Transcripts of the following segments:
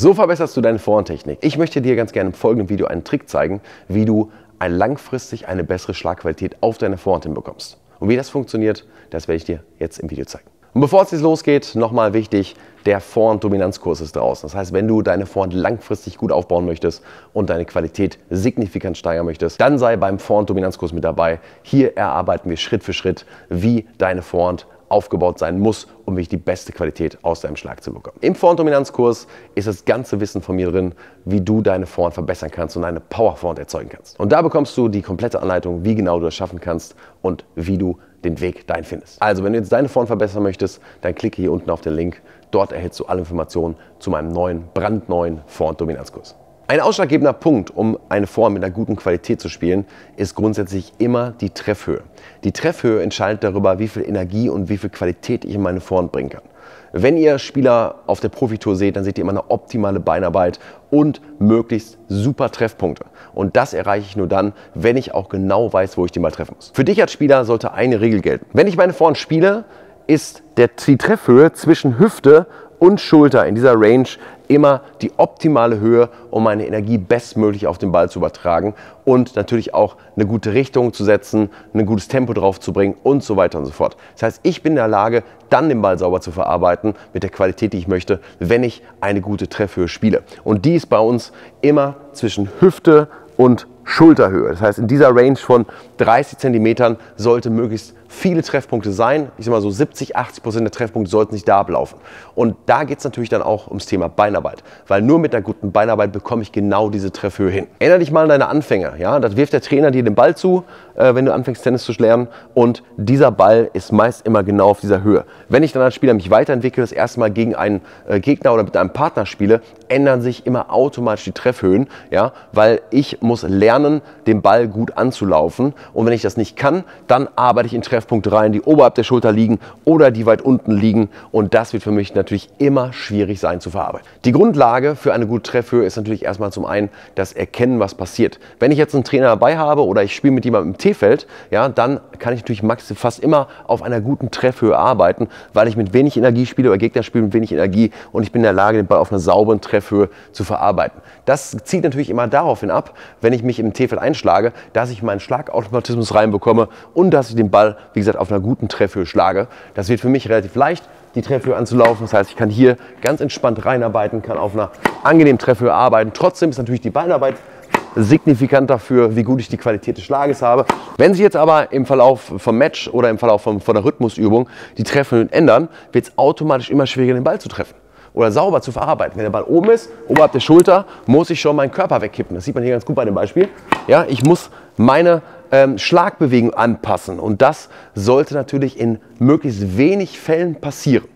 So verbesserst du deine Vorhandtechnik. Ich möchte dir ganz gerne im folgenden Video einen Trick zeigen, wie du ein langfristig eine bessere Schlagqualität auf deine Vorhand hinbekommst. Und wie das funktioniert, das werde ich dir jetzt im Video zeigen. Und bevor es jetzt losgeht, nochmal wichtig, der Vorhand-Dominanzkurs ist draußen. Das heißt, wenn du deine Vorhand langfristig gut aufbauen möchtest und deine Qualität signifikant steigern möchtest, dann sei beim Vorhand-Dominanzkurs mit dabei. Hier erarbeiten wir Schritt für Schritt, wie deine Vorhand aufgebaut sein muss, um wirklich die beste Qualität aus deinem Schlag zu bekommen. Im Vorhand-Dominanzkurs ist das ganze Wissen von mir drin, wie du deine Vorhand verbessern kannst und eine Power-Vorhand erzeugen kannst. Und da bekommst du die komplette Anleitung, wie genau du das schaffen kannst und wie du den Weg dahin findest. Also, wenn du jetzt deine Vorhand verbessern möchtest, dann klicke hier unten auf den Link. Dort erhältst du alle Informationen zu meinem neuen, brandneuen Vorhand-Dominanzkurs. Ein ausschlaggebender Punkt, um eine Form mit einer guten Qualität zu spielen, ist grundsätzlich immer die Treffhöhe. Die Treffhöhe entscheidet darüber, wie viel Energie und wie viel Qualität ich in meine Vorhand bringen kann. Wenn ihr Spieler auf der Profitour seht, dann seht ihr immer eine optimale Beinarbeit und möglichst super Treffpunkte. Und das erreiche ich nur dann, wenn ich auch genau weiß, wo ich den Ball treffen muss. Für dich als Spieler sollte eine Regel gelten. Wenn ich meine Vorhand spiele, ist der, die Treffhöhe zwischen Hüfte und Schulter in dieser Range immer die optimale Höhe, um meine Energie bestmöglich auf den Ball zu übertragen und natürlich auch eine gute Richtung zu setzen, ein gutes Tempo drauf zu bringen und so weiter und so fort. Das heißt, ich bin in der Lage, dann den Ball sauber zu verarbeiten mit der Qualität, die ich möchte, wenn ich eine gute Treffhöhe spiele. Und die ist bei uns immer zwischen Hüfte und Schulterhöhe. Das heißt, in dieser Range von 30 cm sollte möglichst viele Treffpunkte sein. Ich sage mal so 70, 80 Prozent der Treffpunkte sollten sich da ablaufen. Und da geht es natürlich dann auch ums Thema Beinarbeit. Weil nur mit einer guten Beinarbeit bekomme ich genau diese Treffhöhe hin. Erinnere dich mal an deine Anfänger. Ja? Das wirft der Trainer dir den Ball zu, äh, wenn du anfängst Tennis zu lernen. Und dieser Ball ist meist immer genau auf dieser Höhe. Wenn ich dann als Spieler mich weiterentwickle, das erste Mal gegen einen äh, Gegner oder mit einem Partner spiele, ändern sich immer automatisch die Treffhöhen. Ja? Weil ich muss lernen, den Ball gut anzulaufen. Und wenn ich das nicht kann, dann arbeite ich in Treffhöhen Treffpunkte rein, die oberhalb der Schulter liegen oder die weit unten liegen. Und das wird für mich natürlich immer schwierig sein zu verarbeiten. Die Grundlage für eine gute Treffhöhe ist natürlich erstmal zum einen das Erkennen, was passiert. Wenn ich jetzt einen Trainer dabei habe oder ich spiele mit jemandem im T-Feld, ja, dann kann ich natürlich max fast immer auf einer guten Treffhöhe arbeiten, weil ich mit wenig Energie spiele oder Gegner spielen mit wenig Energie und ich bin in der Lage, den Ball auf einer sauberen Treffhöhe zu verarbeiten. Das zieht natürlich immer daraufhin ab, wenn ich mich im T-Feld einschlage, dass ich meinen Schlagautomatismus reinbekomme und dass ich den Ball, wie gesagt, auf einer guten Treffhöhe schlage. Das wird für mich relativ leicht, die Treffhöhe anzulaufen. Das heißt, ich kann hier ganz entspannt reinarbeiten, kann auf einer angenehmen Treffhöhe arbeiten. Trotzdem ist natürlich die Beinarbeit signifikant dafür, wie gut ich die Qualität des Schlages habe. Wenn sich jetzt aber im Verlauf vom Match oder im Verlauf von, von der Rhythmusübung die Treffhöhen ändern, wird es automatisch immer schwieriger, den Ball zu treffen oder sauber zu verarbeiten. Wenn der Ball oben ist, oberhalb der Schulter, muss ich schon meinen Körper wegkippen. Das sieht man hier ganz gut bei dem Beispiel. Ja, ich muss meine ähm, Schlagbewegung anpassen und das sollte natürlich in möglichst wenig Fällen passieren.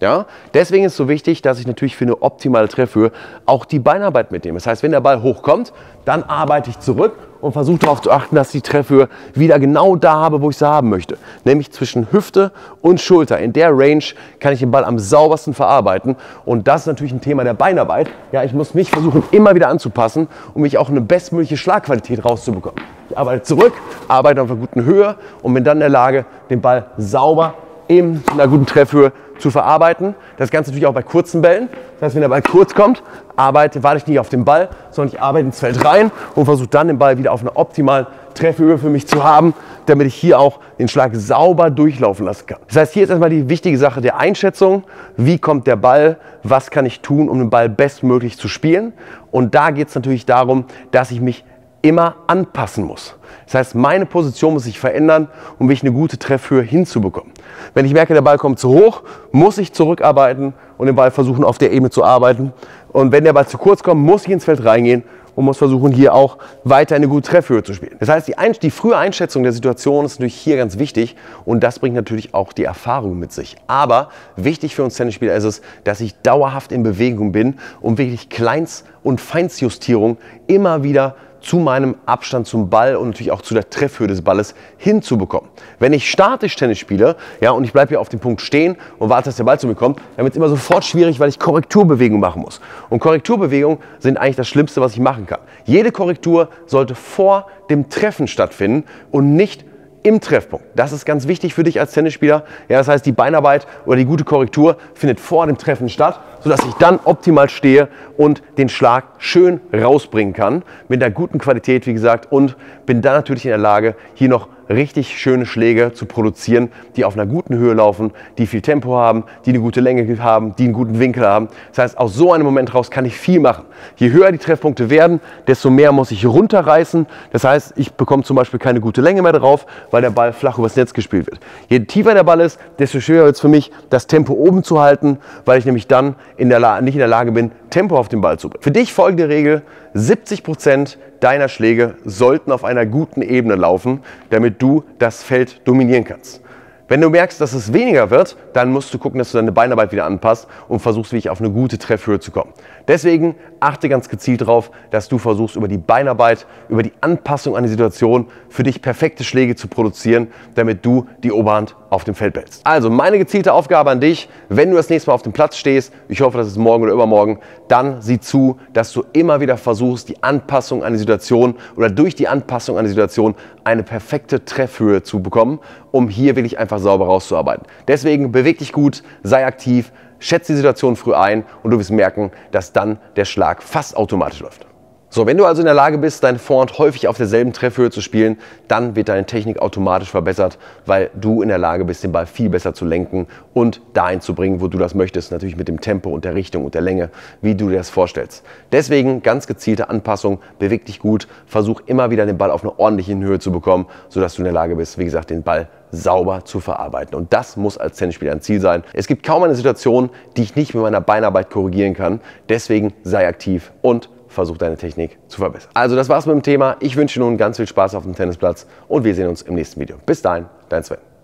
Ja? Deswegen ist es so wichtig, dass ich natürlich für eine optimale Treffhöhe auch die Beinarbeit mitnehme. Das heißt, wenn der Ball hochkommt, dann arbeite ich zurück und versuche darauf zu achten, dass ich die Treffhöhe wieder genau da habe, wo ich sie haben möchte. Nämlich zwischen Hüfte und Schulter. In der Range kann ich den Ball am saubersten verarbeiten. Und das ist natürlich ein Thema der Beinarbeit. Ja, ich muss mich versuchen, immer wieder anzupassen, um mich auch eine bestmögliche Schlagqualität rauszubekommen. Ich arbeite zurück, arbeite auf einer guten Höhe und bin dann in der Lage, den Ball sauber in einer guten Treffhöhe zu verarbeiten. Das Ganze natürlich auch bei kurzen Bällen. Das heißt, wenn der Ball kurz kommt, arbeite, warte ich nicht auf den Ball, sondern ich arbeite ins Feld rein und versuche dann den Ball wieder auf einer optimalen Treffhöhe für mich zu haben, damit ich hier auch den Schlag sauber durchlaufen lassen kann. Das heißt, hier ist erstmal die wichtige Sache der Einschätzung. Wie kommt der Ball? Was kann ich tun, um den Ball bestmöglich zu spielen? Und da geht es natürlich darum, dass ich mich immer anpassen muss. Das heißt, meine Position muss sich verändern, um mich eine gute Treffhöhe hinzubekommen. Wenn ich merke, der Ball kommt zu hoch, muss ich zurückarbeiten und den Ball versuchen, auf der Ebene zu arbeiten. Und wenn der Ball zu kurz kommt, muss ich ins Feld reingehen und muss versuchen, hier auch weiter eine gute Treffhöhe zu spielen. Das heißt, die, Ein die frühe Einschätzung der Situation ist natürlich hier ganz wichtig und das bringt natürlich auch die Erfahrung mit sich. Aber wichtig für uns Tennisspieler ist es, dass ich dauerhaft in Bewegung bin, um wirklich Kleins- und Feinsjustierung immer wieder zu meinem Abstand zum Ball und natürlich auch zu der Treffhöhe des Balles hinzubekommen. Wenn ich statisch Tennis spiele ja, und ich bleibe hier auf dem Punkt stehen und warte, dass der Ball zu mir kommt, dann wird es immer sofort schwierig, weil ich Korrekturbewegungen machen muss. Und Korrekturbewegungen sind eigentlich das Schlimmste, was ich machen kann. Jede Korrektur sollte vor dem Treffen stattfinden und nicht im Treffpunkt. Das ist ganz wichtig für dich als Tennisspieler. Ja, das heißt, die Beinarbeit oder die gute Korrektur findet vor dem Treffen statt, sodass ich dann optimal stehe und den Schlag schön rausbringen kann. Mit einer guten Qualität, wie gesagt, und bin dann natürlich in der Lage, hier noch richtig schöne Schläge zu produzieren, die auf einer guten Höhe laufen, die viel Tempo haben, die eine gute Länge haben, die einen guten Winkel haben. Das heißt, aus so einem Moment raus kann ich viel machen. Je höher die Treffpunkte werden, desto mehr muss ich runterreißen. Das heißt, ich bekomme zum Beispiel keine gute Länge mehr drauf, weil der Ball flach übers Netz gespielt wird. Je tiefer der Ball ist, desto schwerer wird es für mich, das Tempo oben zu halten, weil ich nämlich dann in der nicht in der Lage bin, Tempo auf den Ball zu bringen. Für dich folgende Regel, 70 Prozent deiner Schläge sollten auf einer guten Ebene laufen, damit du das Feld dominieren kannst. Wenn du merkst, dass es weniger wird, dann musst du gucken, dass du deine Beinarbeit wieder anpasst und versuchst wirklich auf eine gute Treffhöhe zu kommen. Deswegen achte ganz gezielt darauf, dass du versuchst, über die Beinarbeit, über die Anpassung an die Situation für dich perfekte Schläge zu produzieren, damit du die Oberhand auf dem Feld behältst. Also meine gezielte Aufgabe an dich, wenn du das nächste Mal auf dem Platz stehst, ich hoffe, das ist morgen oder übermorgen, dann sieh zu, dass du immer wieder versuchst, die Anpassung an die Situation oder durch die Anpassung an die Situation eine perfekte Treffhöhe zu bekommen, um hier wirklich einfach sauber rauszuarbeiten. Deswegen beweg dich gut, sei aktiv, schätze die Situation früh ein und du wirst merken, dass dann der Schlag fast automatisch läuft. So, wenn du also in der Lage bist, deine Vorhand häufig auf derselben Treffhöhe zu spielen, dann wird deine Technik automatisch verbessert, weil du in der Lage bist, den Ball viel besser zu lenken und dahin zu bringen, wo du das möchtest, natürlich mit dem Tempo und der Richtung und der Länge, wie du dir das vorstellst. Deswegen ganz gezielte Anpassung, beweg dich gut, versuch immer wieder den Ball auf eine ordentliche Höhe zu bekommen, sodass du in der Lage bist, wie gesagt, den Ball sauber zu verarbeiten. Und das muss als Tennisspieler ein Ziel sein. Es gibt kaum eine Situation, die ich nicht mit meiner Beinarbeit korrigieren kann. Deswegen sei aktiv und versuch deine Technik zu verbessern. Also das war's mit dem Thema. Ich wünsche nun ganz viel Spaß auf dem Tennisplatz und wir sehen uns im nächsten Video. Bis dahin, dein Sven.